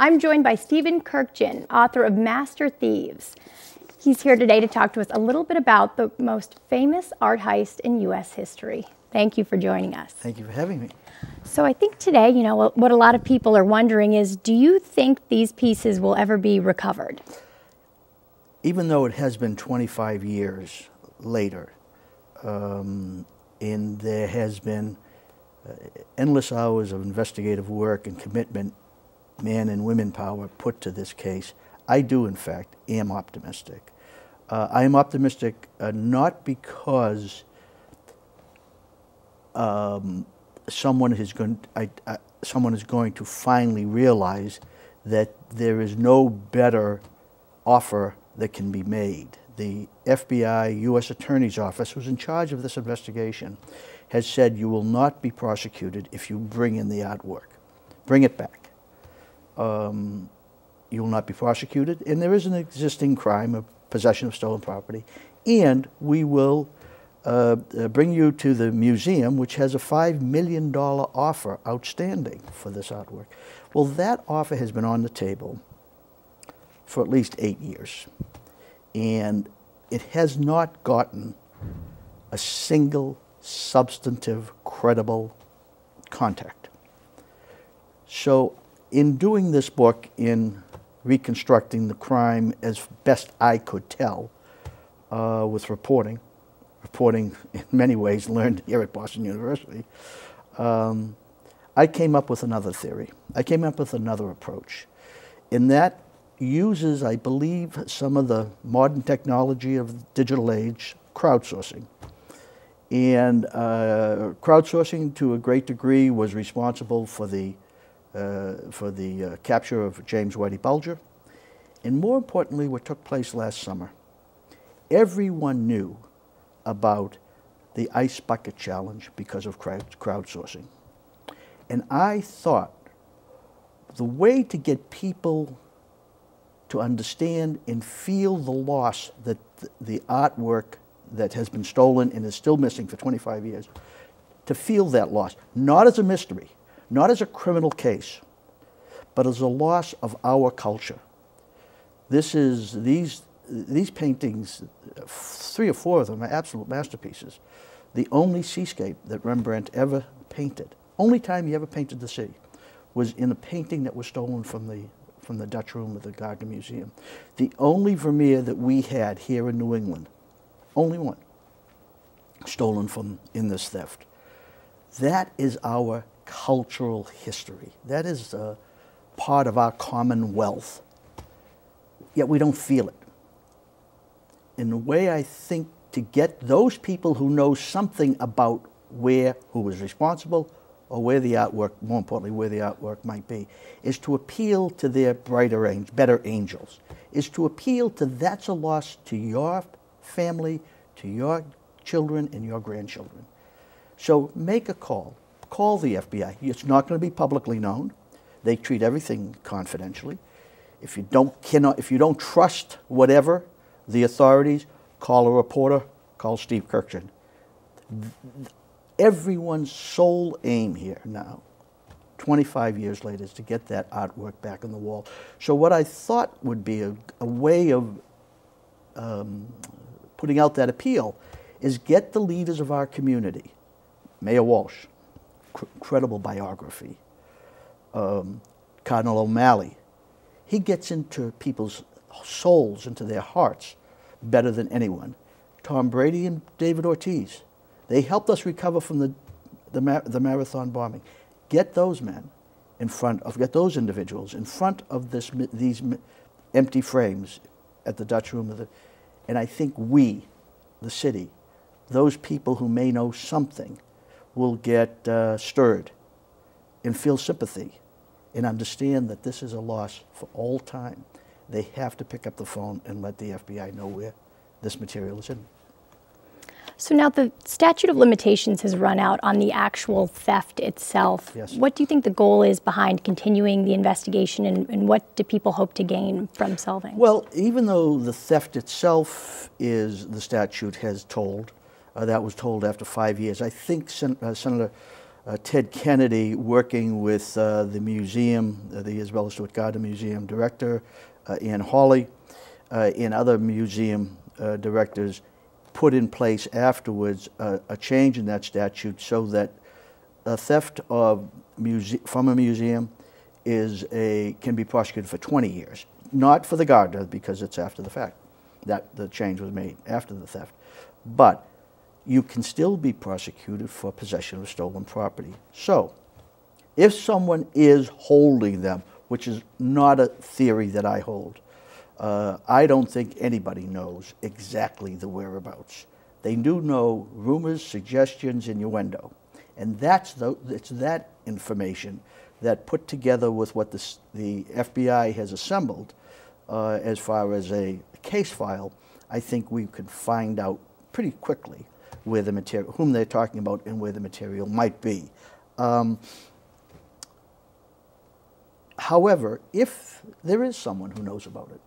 I'm joined by Stephen Kurkjian, author of Master Thieves. He's here today to talk to us a little bit about the most famous art heist in U.S. history. Thank you for joining us. Thank you for having me. So I think today, you know, what a lot of people are wondering is, do you think these pieces will ever be recovered? Even though it has been 25 years later, um, and there has been uh, endless hours of investigative work and commitment, man and women power put to this case, I do, in fact, am optimistic. Uh, I am optimistic uh, not because um, someone is going, I, I, someone is going to finally realize that there is no better offer that can be made. The FBI U.S. Attorney's Office, who's in charge of this investigation, has said you will not be prosecuted if you bring in the artwork. Bring it back. Um, you will not be prosecuted, and there is an existing crime of possession of stolen property, and we will uh, uh, bring you to the museum, which has a $5 million offer outstanding for this artwork. Well, that offer has been on the table for at least eight years, and it has not gotten a single substantive, credible contact. So, in doing this book, in reconstructing the crime as best I could tell uh, with reporting, reporting in many ways learned here at Boston University, um, I came up with another theory. I came up with another approach. And that uses, I believe, some of the modern technology of the digital age, crowdsourcing. And uh, crowdsourcing, to a great degree, was responsible for the, for the uh, capture of James Whitey Bulger. And more importantly, what took place last summer. Everyone knew about the Ice Bucket Challenge because of crowd, crowdsourcing. And I thought the way to get people to understand and feel the loss that the artwork that has been stolen and is still missing for 25 years, to feel that loss, not as a mystery, not as a criminal case, but as a loss of our culture. This is, these, these paintings, three or four of them are absolute masterpieces. The only seascape that Rembrandt ever painted, only time he ever painted the sea, was in a painting that was stolen from the, from the Dutch room of the Gardner Museum. The only Vermeer that we had here in New England only one, stolen from in this theft. That is our cultural history. That is a part of our common wealth. Yet we don't feel it. In the way I think to get those people who know something about where, who was responsible, or where the artwork, more importantly, where the artwork might be, is to appeal to their brighter, angels, better angels, is to appeal to that's a loss to your family, to your children and your grandchildren. So make a call. Call the FBI. It's not going to be publicly known. They treat everything confidentially. If you don't cannot, if you don't trust whatever the authorities, call a reporter. Call Steve Kurkjian. Everyone's sole aim here now, 25 years later, is to get that artwork back on the wall. So what I thought would be a, a way of um, putting out that appeal is get the leaders of our community, Mayor Walsh, incredible biography, um, Cardinal O'Malley. He gets into people's souls, into their hearts, better than anyone. Tom Brady and David Ortiz, they helped us recover from the, the, mar the marathon bombing. Get those men in front of, get those individuals in front of this, these empty frames at the Dutch room of the, and I think we, the city, those people who may know something, will get uh, stirred and feel sympathy and understand that this is a loss for all time. They have to pick up the phone and let the FBI know where this material is in. So now the statute of limitations has run out on the actual theft itself. Yes. What do you think the goal is behind continuing the investigation and, and what do people hope to gain from solving? Well, even though the theft itself is, the statute has told, that was told after five years, I think Sen uh, Senator uh, uh, Ted Kennedy working with uh, the museum, uh, the Isabella Stewart Gardner Museum director, uh, Anne Hawley, uh, and other museum uh, directors put in place afterwards a change in that statute so that a theft of from a museum is a can be prosecuted for 20 years, not for the Gardner because it's after the fact. That the change was made after the theft, but you can still be prosecuted for possession of stolen property. So, if someone is holding them, which is not a theory that I hold, uh, I don't think anybody knows exactly the whereabouts. They do know rumors, suggestions, innuendo. And that's the, it's that information that put together with what the, the FBI has assembled uh, as far as a case file, I think we could find out pretty quickly where the material, whom they're talking about and where the material might be. Um, however, if there is someone who knows about it,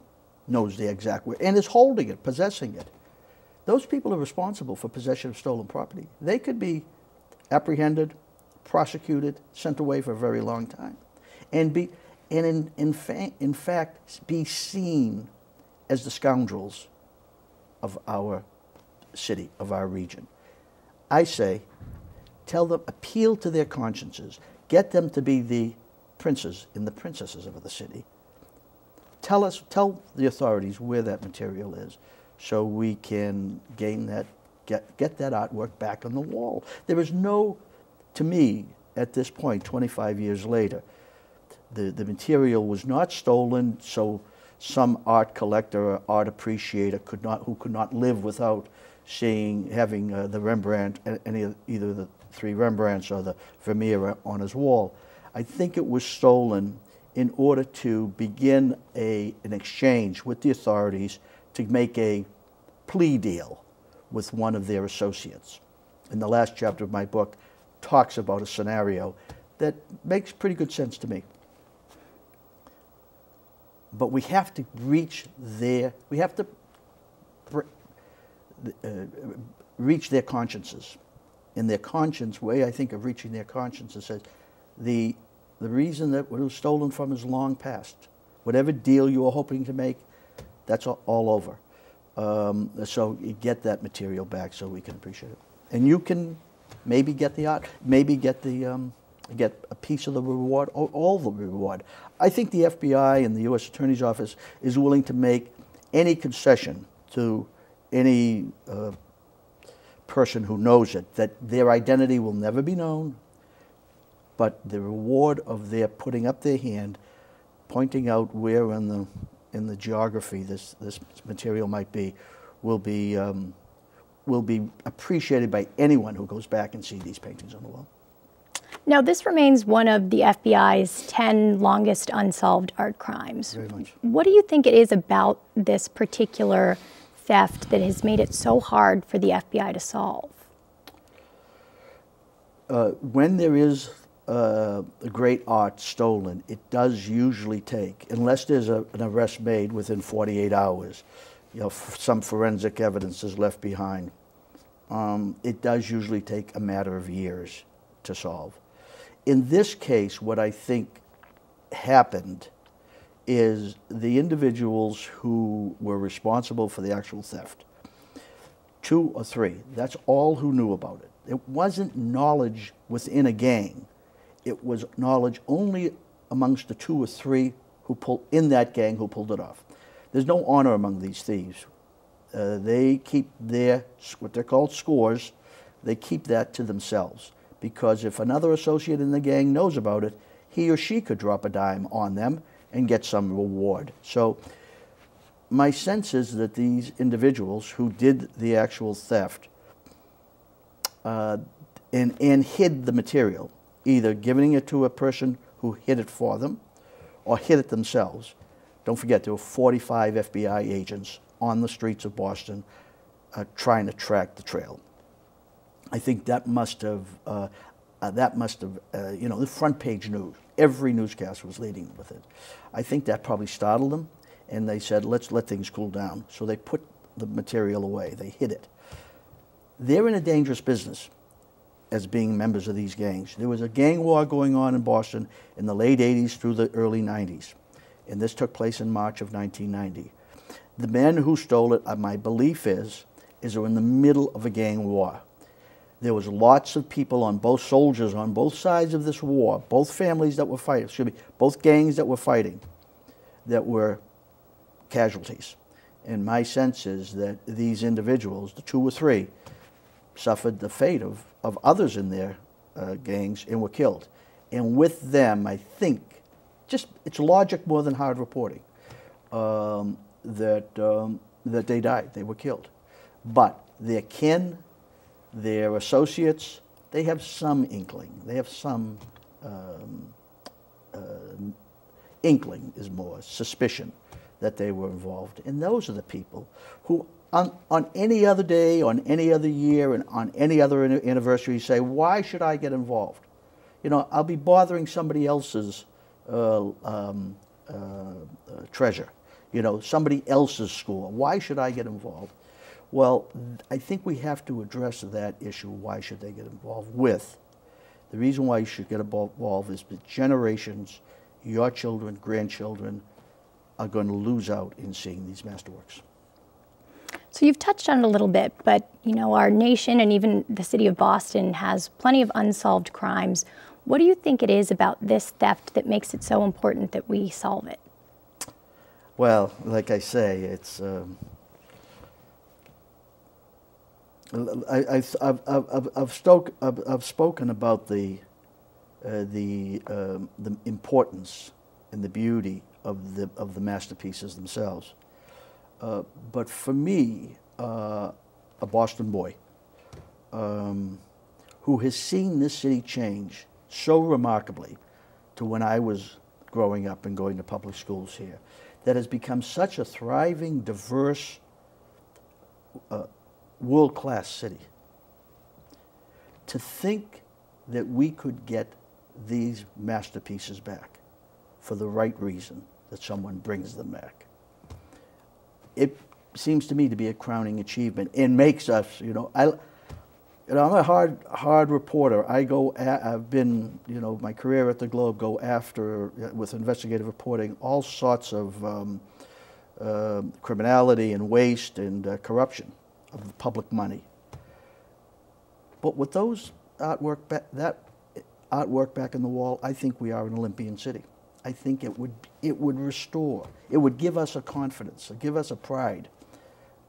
knows the exact where, and is holding it, possessing it, those people are responsible for possession of stolen property. They could be apprehended, prosecuted, sent away for a very long time, and be and in, in, fa- in fact be seen as the scoundrels of our city, of our region. I say, tell them, appeal to their consciences, get them to be the princes and the princesses of the city. Tell us, tell the authorities where that material is so we can gain that, get, get that artwork back on the wall. There is no, to me, at this point, 25 years later, the, the material was not stolen, so some art collector or art appreciator could not, who could not live without seeing, having uh, the Rembrandt, any either the three Rembrandts or the Vermeer on his wall. I think it was stolen in order to begin a, an exchange with the authorities to make a plea deal with one of their associates. In the last chapter of my book, talks about a scenario that makes pretty good sense to me. But we have to reach there, we have to uh, reach their consciences. In their conscience way, I think of reaching their consciences says the the reason that it was stolen from is long past. Whatever deal you were hoping to make, that's all, all over. Um, so you get that material back so we can appreciate it. And you can maybe get the art, maybe get the um, get a piece of the reward, or all the reward. I think the FBI and the U.S. Attorney's Office is willing to make any concession to any uh, person who knows it, that their identity will never be known, but the reward of their putting up their hand, pointing out where in the, in the geography this, this material might be, will be, um, will be appreciated by anyone who goes back and sees these paintings on the wall. Now, this remains one of the FBI's 10 longest unsolved art crimes. Very much. What do you think it is about this particular theft that has made it so hard for the FBI to solve? Uh, when there is uh, great art stolen, it does usually take, unless there's a, an arrest made within 48 hours, you know, some forensic evidence is left behind. Um, it does usually take a matter of years to solve. In this case, what I think happened is the individuals who were responsible for the actual theft. Two or three, that's all who knew about it. It wasn't knowledge within a gang. It was knowledge only amongst the two or three who pulled in that gang who pulled it off. There's no honor among these thieves. Uh, they keep their what they're called scores. They keep that to themselves because if another associate in the gang knows about it, he or she could drop a dime on them and get some reward. So my sense is that these individuals who did the actual theft uh, and, and hid the material, either giving it to a person who hid it for them or hid it themselves. Don't forget, there were 45 FBI agents on the streets of Boston uh, trying to track the trail. I think that must have, uh, uh, that must have, uh, you know, the front page news. Every newscaster was leading with it. I think that probably startled them, and they said, let's let things cool down. So they put the material away, they hid it. They're in a dangerous business. as being members of these gangs. There was a gang war going on in Boston in the late 80s through the early 90s, and this took place in March of 1990. The men who stole it, uh, my belief is, is they're in the middle of a gang war. There was lots of people on both soldiers on both sides of this war, both families that were fighting, excuse me, both gangs that were fighting, that were casualties. And my sense is that these individuals, the two or three, suffered the fate of, of others in their uh, gangs and were killed. And with them, I think, just it's logic more than hard reporting, um, that, um, that they died, they were killed. But their kin, their associates, they have some inkling, they have some um, uh, inkling is more, suspicion that they were involved. And those are the people who on, on any other day, on any other year, and on any other anniversary, say, why should I get involved? You know, I'll be bothering somebody else's uh, um, uh, uh, treasure, you know, somebody else's school. Why should I get involved? Well, I think we have to address that issue. Why should they get involved with? The reason why you should get involved is that generations, your children, grandchildren, are going to lose out in seeing these masterworks. So you've touched on it a little bit, but you know our nation and even the city of Boston has plenty of unsolved crimes. What do you think it is about this theft that makes it so important that we solve it? Well, like I say, it's. Um, I, have I've, I've, I've, I've spoken about the, uh, the, um, the importance and the beauty of the, of the masterpieces themselves. Uh, but for me, uh, a Boston boy um, who has seen this city change so remarkably to when I was growing up and going to public schools here, that has become such a thriving, diverse, uh, world class city. To think that we could get these masterpieces back for the right reason, that someone brings them back it seems to me to be a crowning achievement and makes us, you know, I, you know, I'm a hard, hard reporter. I go, i have been, you know, my career at the Globe go after, with investigative reporting, all sorts of um, uh, criminality and waste and uh, corruption of the public money. But with those artwork, that artwork back in the wall, I think we are an Olympian city. I think it would, it would restore, it would give us a confidence, give us a pride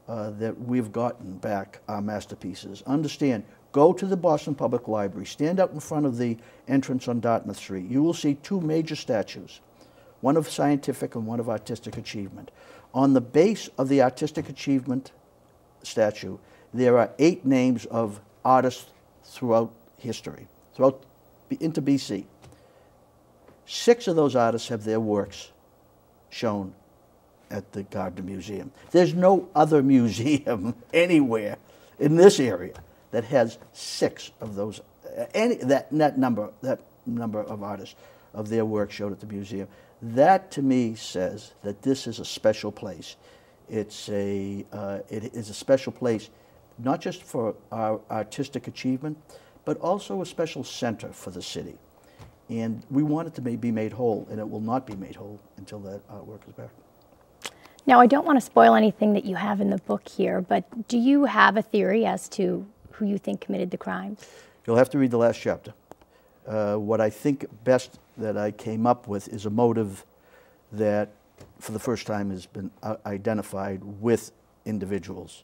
uh, that we've gotten back our masterpieces. Understand, go to the Boston Public Library, stand out in front of the entrance on Dartmouth Street. You will see two major statues, one of scientific and one of artistic achievement. On the base of the artistic achievement statue, there are eight names of artists throughout history, throughout into BC. Six of those artists have their works shown at the Gardner Museum. There's no other museum anywhere in this area that has six of those, uh, any, that, that, number, that number of artists of their work showed at the museum. That to me says that this is a special place. It's a, uh, it is a special place not just for our artistic achievement, but also a special center for the city. And we want it to be made whole, and it will not be made whole until that artwork is back. Now, I don't want to spoil anything that you have in the book here, but do you have a theory as to who you think committed the crimes? You'll have to read the last chapter. Uh, what I think best that I came up with is a motive that, for the first time, has been uh, identified with individuals,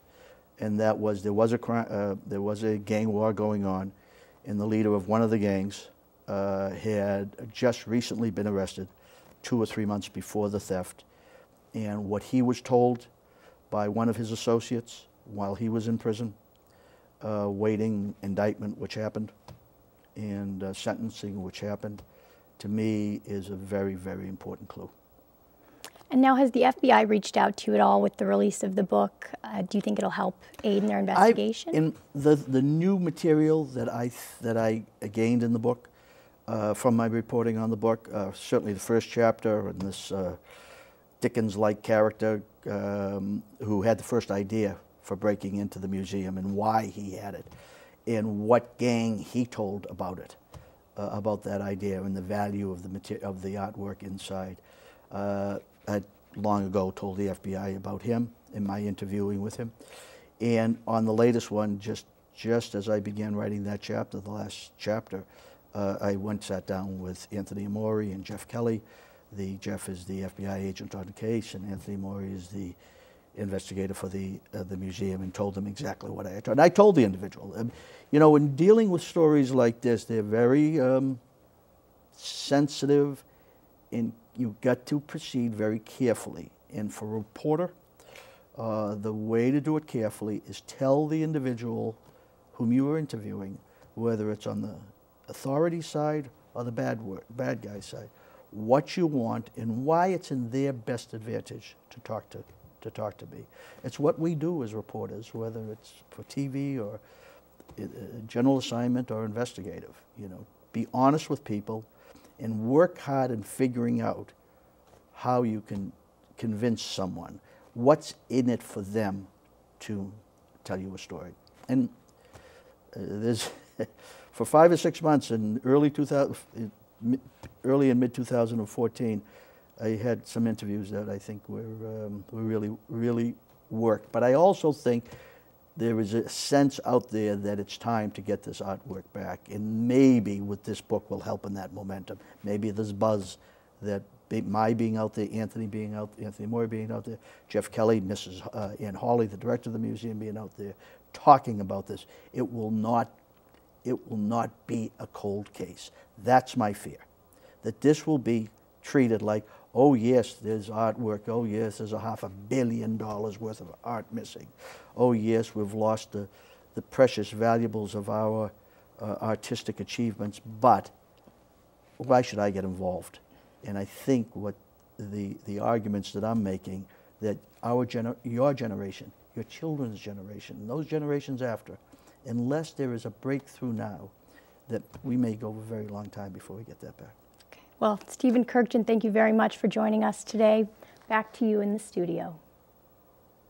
and that was there was a uh, there was a gang war going on, and the leader of one of the gangs uh, had just recently been arrested two or three months before the theft. And what he was told by one of his associates while he was in prison, uh, waiting indictment, which happened, and uh, sentencing, which happened, to me is a very, very important clue. And now, has the FBI reached out to you at all with the release of the book? Uh, do you think it'll help aid in their investigation? I, in the the new material that I that I gained in the book, uh, from my reporting on the book. Uh, certainly the first chapter and this uh, Dickens-like character um, who had the first idea for breaking into the museum and why he had it. and what gang he told about it, uh, about that idea and the value of the of the artwork inside. Uh, I long ago told the FBI about him in my interviewing with him, and on the latest one, just just as I began writing that chapter, the last chapter, uh, I went sat down with Anthony Amore and Jeff Kelly. The Jeff is the FBI agent on the case, and Anthony Amore is the investigator for the uh, the museum, and told them exactly what I had. And I told the individual, um, you know, in dealing with stories like this, they're very um, sensitive, and you've got to proceed very carefully. And for a reporter, uh, the way to do it carefully is tell the individual whom you are interviewing, whether it's on the authority side or the bad, word, bad guy side, what you want and why it's in their best advantage to talk to, to talk to me. It's what we do as reporters, whether it's for TV or uh, general assignment or investigative. You know, be honest with people and work hard in figuring out how you can convince someone what's in it for them to tell you a story. And uh, there's for five or six months in early 2000, early and mid 2014, I had some interviews that I think were, um, were really, really worked. But I also think there is a sense out there that it's time to get this artwork back. And maybe with this book will help in that momentum. Maybe this buzz that my being out there, Anthony being out, Anthony Amore being out there, Jeff Kelly, Mrs. Uh, Anne Hawley, the director of the museum, being out there talking about this. It will not, it will not be a cold case. That's my fear, that this will be treated like, oh yes, there's artwork. Oh yes, there's a half a billion dollars worth of art missing. Oh yes, we've lost the, the precious valuables of our uh, artistic achievements. But why should I get involved? And I think what the, the arguments that I'm making, that our gener- your generation, your children's generation, those generations after, unless there is a breakthrough now, that we may go a very long time before we get that back. Well, Stephen Kurkjian, thank you very much for joining us today. Back to you in the studio.